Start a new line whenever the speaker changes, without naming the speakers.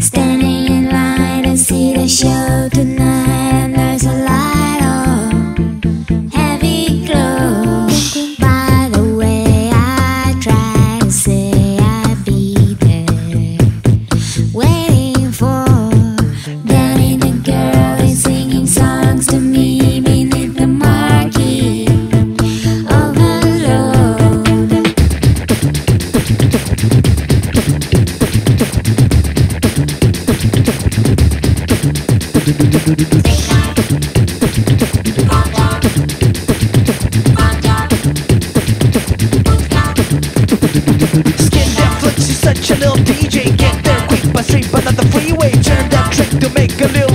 Standing in line to see the show
such a little DJ. Get there quick, but straight, but the freeway. Turn that trick to make a little